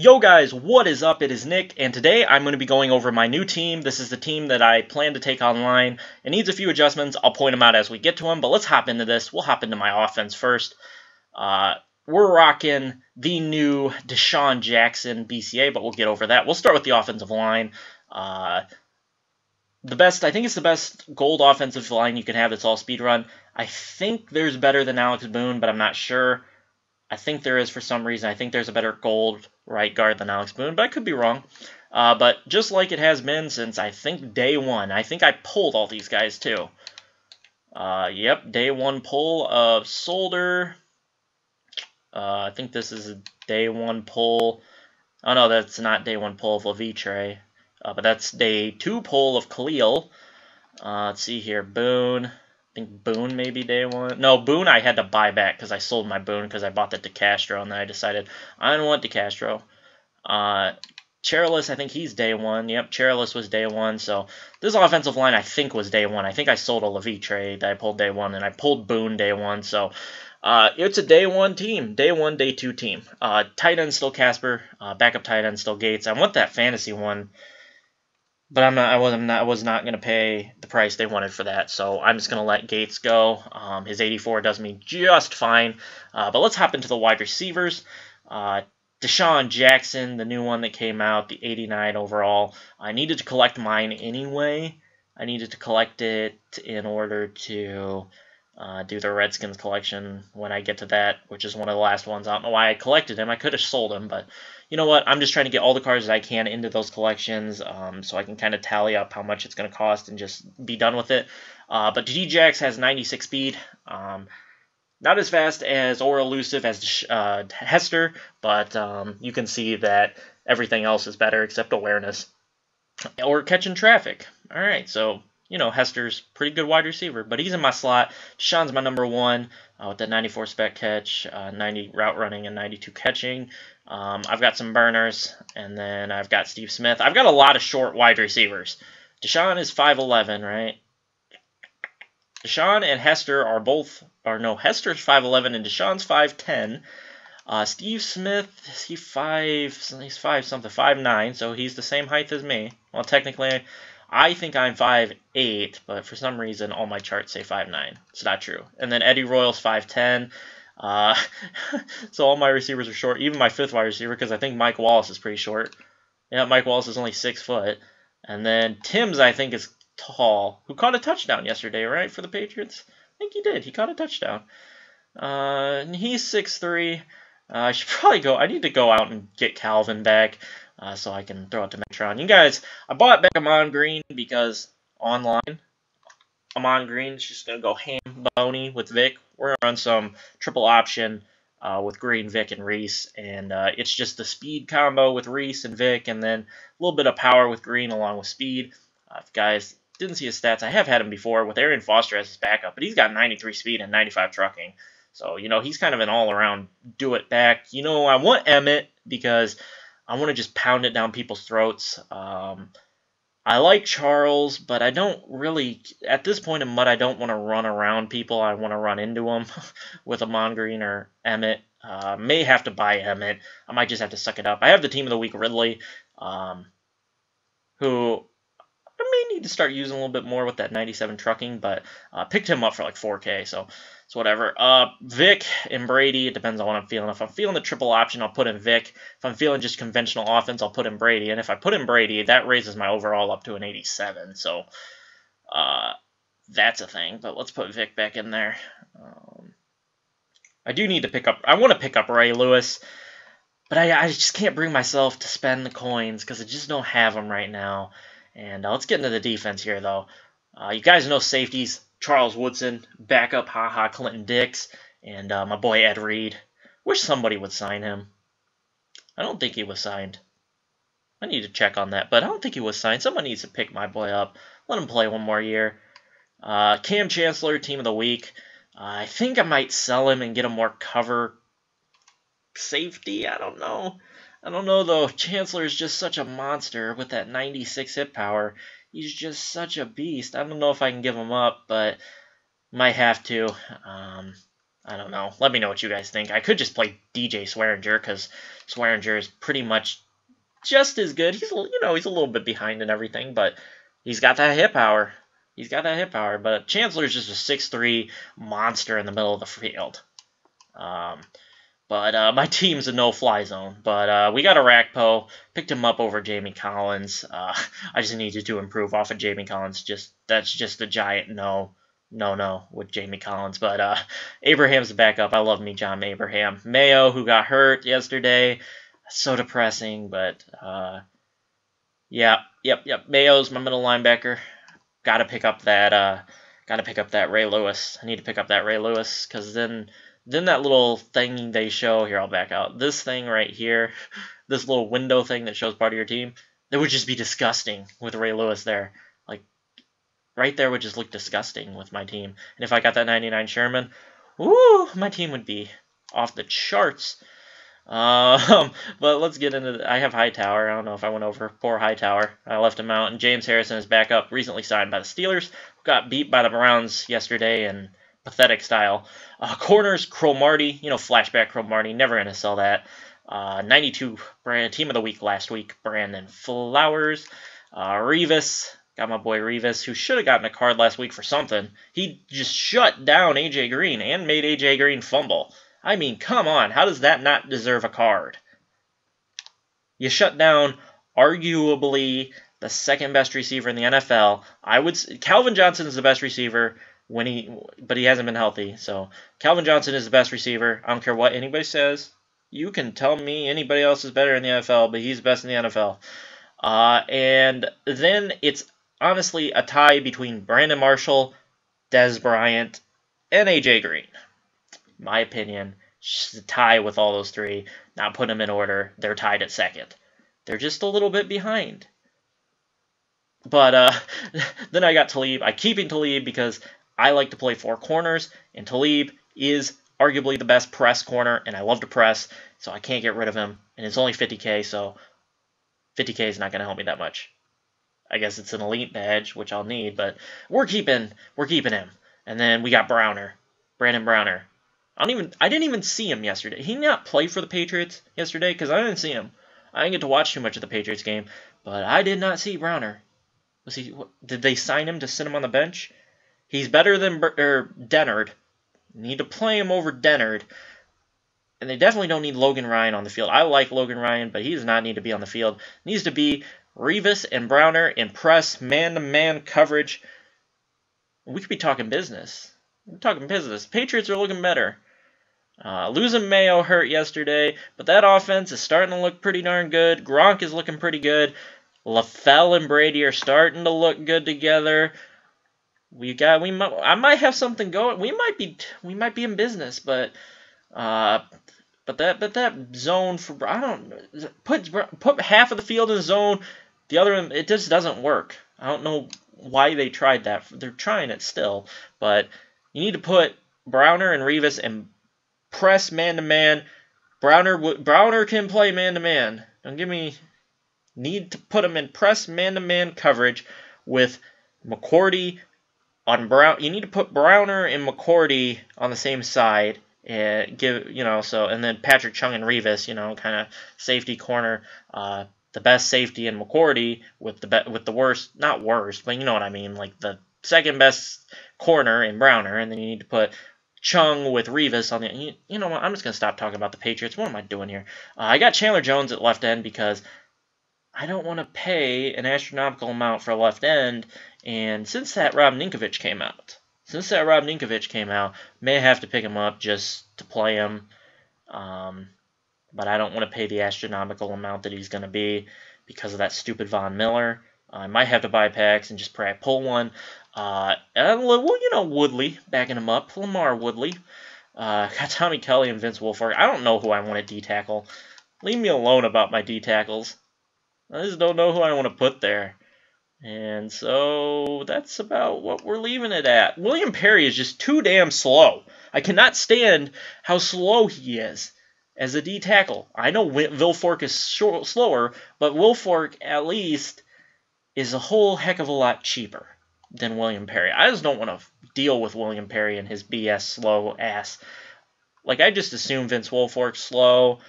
Yo guys, what is up? It is Nick, and today I'm going to be going over my new team. This is the team that I plan to take online. It needs a few adjustments. I'll point them out as we get to them, but let's hop into this. We'll hop into my offense first. Uh, we're rocking the new DeSean Jackson BCA, but we'll get over that. We'll start with the offensive line. Uh, the best, I think it's the best gold offensive line you can have that's all speed run. I think there's better than Alex Boone, but I'm not sure. I think there is for some reason. I think there's a better gold right guard than Alex Boone, but I could be wrong. Uh, but just like it has been since I think day one, I think I pulled all these guys too. Uh, yep, day one pull of Solder. Uh, I think this is a day one pull. Oh no, that's not day one pull of Levitre. Uh, but that's day two pull of Khalil. Uh, let's see here, Boone think Boone maybe day one. No, Boone I had to buy back because I sold my Boone because I bought the DeCastro and then I decided I don't want DeCastro. Uh, Cherilus, I think he's day one. Yep, Cherilus was day one. So this offensive line I think was day one. I think I sold a Levitre that I pulled day one and I pulled Boone day one. So uh, it's a day one team, day one, day two team. Uh, tight end still Casper, uh, backup tight end still Gates. I want that fantasy one but I'm not. I was not. I was not going to pay the price they wanted for that. So I'm just going to let Gates go. Um, his 84 does me just fine. Uh, but let's hop into the wide receivers. Uh, DeSean Jackson, the new one that came out, the 89 overall. I needed to collect mine anyway. I needed to collect it in order to uh, do the Redskins collection when I get to that, which is one of the last ones. I don't know why I collected them. I could have sold them, but you know what? I'm just trying to get all the cards that I can into those collections um, so I can kind of tally up how much it's going to cost and just be done with it. Uh, but Djax has 96 speed. Um, not as fast as or elusive as uh, Hester, but um, you can see that everything else is better except awareness or catching traffic. All right, so you know, Hester's pretty good wide receiver, but he's in my slot. Sean's my number one uh, with that 94 spec catch, uh, 90 route running, and 92 catching. Um, I've got some burners, and then I've got Steve Smith. I've got a lot of short wide receivers. DeSean is 5'11, right? DeSean and Hester are both, or no, Hester's 5'11 and DeSean's 5'10. Uh, Steve Smith, he five, he's five something, five nine, so he's the same height as me. Well, technically, I think I'm five eight, but for some reason all my charts say five nine. It's not true. And then Eddie Royal's five ten. Uh, so all my receivers are short, even my fifth wide receiver, because I think Mike Wallace is pretty short. Yeah, Mike Wallace is only six foot. And then Tim's, I think, is tall, who caught a touchdown yesterday, right, for the Patriots? I think he did. He caught a touchdown. Uh, and he's six three. Uh, I should probably go. I need to go out and get Calvin back uh, so I can throw it to Megatron. You guys, I bought back Ahman Green because online, Ahman Green is just going to go ham bony with Vic. We're run some triple option uh, with Green, Vic, and Reese, and uh, it's just the speed combo with Reese and Vic, and then a little bit of power with Green along with speed. Uh, guys didn't see his stats, I have had him before with Arian Foster as his backup, but he's got 93 speed and 95 trucking. So, you know, he's kind of an all around do it back. You know, I want Emmett because I want to just pound it down people's throats. Um, I like Charles, but I don't really, at this point in MUT, I don't want to run around people. I want to run into them with Ahman Green or Emmett. Uh, may have to buy Emmett. I might just have to suck it up. I have the team of the week, Ridley, um, who may need to start using a little bit more with that 97 trucking, but uh, picked him up for like 4K, so so whatever. Uh, Vic and Brady, it depends on what I'm feeling. If I'm feeling the triple option, I'll put in Vic. If I'm feeling just conventional offense, I'll put in Brady. And if I put in Brady, that raises my overall up to an 87. So uh, that's a thing. But let's put Vic back in there. Um, I do need to pick up. I want to pick up Ray Lewis, but I, I just can't bring myself to spend the coins because I just don't have them right now. And uh, let's get into the defense here, though. Uh, you guys know safeties. Charles Woodson, backup Ha Ha Clinton-Dix, and uh, my boy Ed Reed. Wish somebody would sign him. I don't think he was signed. I need to check on that, but I don't think he was signed. Someone needs to pick my boy up. Let him play one more year. Uh, Kam Chancellor, team of the week. Uh, I think I might sell him and get a more cover safety. I don't know. I don't know though. Chancellor is just such a monster with that 96 hit power he's just such a beast. I don't know if I can give him up, but might have to. Um, I don't know. Let me know what you guys think. I could just play DJ Swearinger because Swearinger is pretty much just as good. He's you know he's a little bit behind in everything, but he's got that hit power. He's got that hit power. But Chancellor's just a six three monster in the middle of the field. Um, but uh, my team's a no-fly zone. But uh, we got Orakpo. Picked him up over Jamie Collins. Uh, I just needed to improve off of Jamie Collins. Just that's just a giant no, no, no with Jamie Collins. But uh, Abraham's the backup. I love me John Abraham. Mayo, who got hurt yesterday, so depressing. But uh, yeah, yep, yep. Mayo's my middle linebacker. Got to pick up that. Uh, Got to pick up that Ray Lewis. I need to pick up that Ray Lewis because then then that little thing they show here, I'll back out. This thing right here, this little window thing that shows part of your team, it would just be disgusting with Ray Lewis there. Like right there would just look disgusting with my team. And if I got that 99 Sherman, woo, my team would be off the charts. Um, but let's get into. The, I have Hightower. I don't know if I went over poor Hightower. I left him out. And James Harrison is back up, recently signed by the Steelers. Got beat by the Browns yesterday and pathetic style. Uh, corners, Cromartie, you know, flashback Cromartie, never going to sell that. Uh, 92 brand, team of the week last week, Brandon Flowers. Uh, Revis, got my boy Revis, who should have gotten a card last week for something. He just shut down AJ Green and made AJ Green fumble. I mean, come on, how does that not deserve a card? You shut down arguably the second best receiver in the NFL. I would Calvin Johnson is the best receiver when he but he hasn't been healthy. So Calvin Johnson is the best receiver. I don't care what anybody says. You can tell me anybody else is better in the NFL, but he's the best in the NFL. Uh, and then it's honestly a tie between Brandon Marshall, Dez Bryant, and AJ Green. My opinion, just a tie with all those three. Not put them in order. They're tied at second. They're just a little bit behind. But uh, then I got Talib. I keep keeping Talib because I like to play four corners, and Talib is arguably the best press corner, and I love to press, so I can't get rid of him. And it's only 50k, so 50k is not going to help me that much. I guess it's an elite badge, which I'll need, but we're keeping we're keeping him. And then we got Browner, Brandon Browner. I don't even I didn't even see him yesterday. He not play for the Patriots yesterday because I didn't see him. I didn't get to watch too much of the Patriots game, but I did not see Browner. Was he? Did they sign him to sit him on the bench? He's better than er, Dennard. Need to play him over Dennard. And they definitely don't need Logan Ryan on the field. I like Logan Ryan, but he does not need to be on the field. Needs to be Revis and Browner in press, man-to-man coverage. We could be talking business. We're talking business. Patriots are looking better. Uh, losing Mayo hurt yesterday, but that offense is starting to look pretty darn good. Gronk is looking pretty good. LaFell and Brady are starting to look good together we got we might I might have something going. We might be we might be in business, but uh, but that but that zone for I don't put put half of the field in the zone, the other it just doesn't work. I don't know why they tried that. They're trying it still, but you need to put Browner and Revis and press man to man. Browner Browner can play man to man. Don't give me need to put him in press man to man coverage with McCourty, on Brown, you need to put Browner and McCourty on the same side and give you know so and then Patrick Chung and Revis, you know, kind of safety corner, uh, the best safety in McCourty with the be- with the worst, not worst, but you know what I mean, like the second best corner in Browner, and then you need to put Chung with Revis on the. You, you know what? I'm just gonna stop talking about the Patriots. What am I doing here? Uh, I got Chandler Jones at left end because I don't want to pay an astronomical amount for a left end and since that Rob Ninkovich came out, since that Rob Ninkovich came out, may have to pick him up just to play him. Um, but I don't want to pay the astronomical amount that he's going to be because of that stupid Von Miller. I might have to buy packs and just pray I pull one. Uh, and, well, you know, Woodley backing him up. LaMarr Woodley. Uh, got Tommy Kelly and Vince Wilfork. I don't know who I want to D tackle. Leave me alone about my D tackles. I just don't know who I want to put there. And so that's about what we're leaving it at. William Perry is just too damn slow. I cannot stand how slow he is as a D tackle. I know Wilfork is short, slower, but Wilfork at least is a whole heck of a lot cheaper than William Perry. I just don't want to deal with William Perry and his BS slow ass. Like, I just assume Vince Wilfork's slow,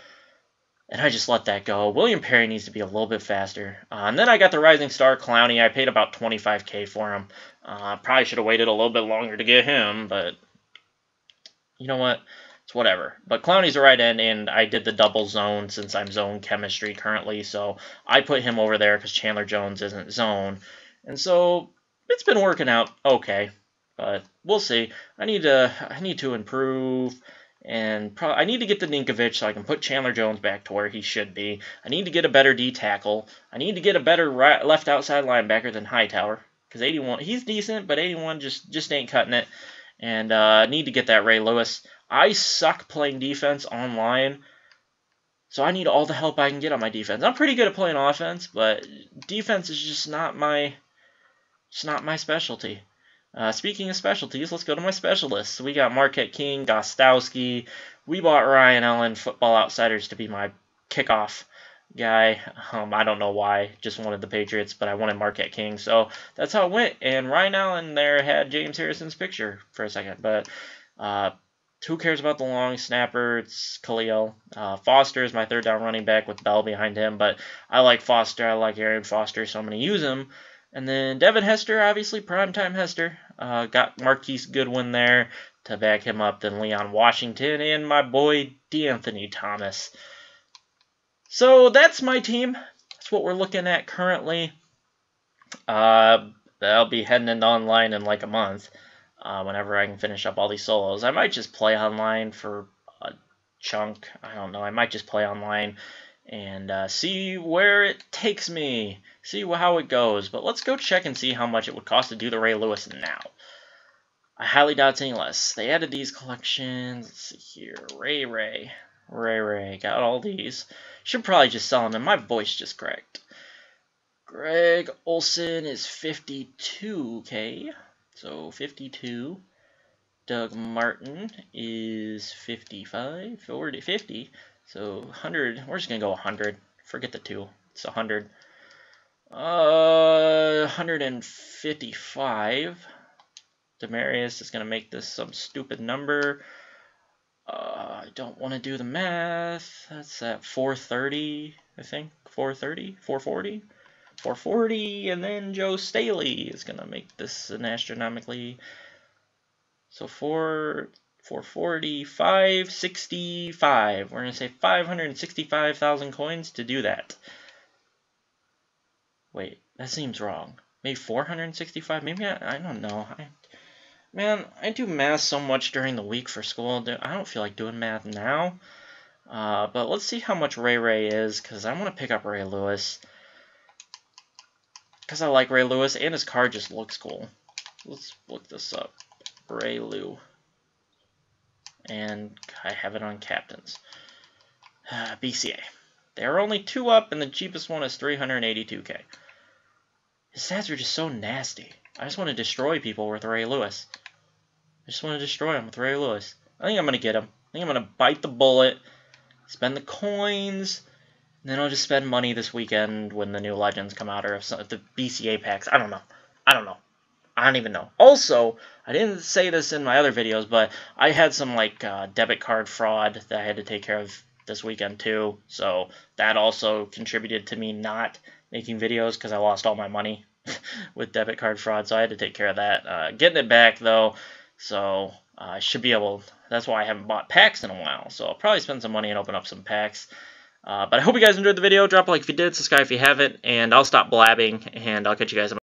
and I just let that go. William Perry needs to be a little bit faster. Uh, and then I got the Rising Star Clowney. I paid about 25k for him. Uh, probably should have waited a little bit longer to get him, but you know what? It's whatever. But Clowney's a right end, and I did the double zone since I'm zone chemistry currently, so I put him over there because Chandler Jones isn't zone. And so it's been working out okay, but we'll see. I need to I need to improve, and pro- I need to get the Ninkovich so I can put Chandler Jones back to where he should be. I need to get a better D tackle. I need to get a better right, left outside linebacker than Hightower because 81 he's decent, but 81 just just ain't cutting it. And uh, need to get that Ray Lewis. I suck playing defense online. So I need all the help I can get on my defense. I'm pretty good at playing offense, but defense is just not my it's not my specialty. Uh, speaking of specialties, let's go to my specialists. We got Marquette King, Gostkowski. We bought Ryan Allen, Football Outsiders, to be my kickoff guy. Um, I don't know why. Just wanted the Patriots, but I wanted Marquette King. So that's how it went. And Ryan Allen there had James Harrison's picture for a second. But uh, who cares about the long snapper? It's Khalil. Uh, Foster is my third down running back with Bell behind him. But I like Foster. I like Arian Foster, so I'm going to use him. And then Devin Hester, obviously, primetime Hester. Uh, got Marquise Goodwin there to back him up. Then Leon Washington and my boy De'Anthony Thomas. So that's my team. That's what we're looking at currently. Uh, I'll be heading into online in like a month. Uh, whenever I can finish up all these solos, I might just play online for a chunk. I don't know. I might just play online and uh, see where it takes me, see how it goes. But let's go check and see how much it would cost to do the Ray Lewis now. I highly doubt it's any less. They added these collections. Let's see here. Ray Ray. Ray Ray. Got all these. Should probably just sell them, and my voice just cracked. Greg Olsen is 52k. So 52. Doug Martin is 55. 40, 50. So 100, we're just going to go 100. Forget the 2. It's 100. Uh, 155. Demarius is going to make this some stupid number. Uh, I don't want to do the math. That's at 430, I think. 430? 440? 440, and then Joe Staley is going to make this an astronomically... So 4... 440, 565. We're going to say 565,000 coins to do that. Wait, that seems wrong. Maybe 465? Maybe I, I don't know. I, man, I do math so much during the week for school. I don't feel like doing math now. Uh, but let's see how much Ray Ray is, because I want to pick up Ray Lewis. Because I like Ray Lewis, and his car just looks cool. Let's look this up. Ray Lou and I have it on captains. Uh, BCA. They're only two up, and the cheapest one is 382k. His stats are just so nasty. I just want to destroy people with Ray Lewis. I just want to destroy him with Ray Lewis. I think I'm going to get him. I think I'm going to bite the bullet, spend the coins, and then I'll just spend money this weekend when the new Legends come out, or if, some, if the BCA packs. I don't know. I don't know. I don't even know. Also, I didn't say this in my other videos, but I had some like uh, debit card fraud that I had to take care of this weekend too. So that also contributed to me not making videos because I lost all my money with debit card fraud. So I had to take care of that. Uh, getting it back though, so uh, I should be able. That's why I haven't bought packs in a while. So I'll probably spend some money and open up some packs. Uh, but I hope you guys enjoyed the video. Drop a like if you did, subscribe if you haven't, and I'll stop blabbing, and I'll catch you guys in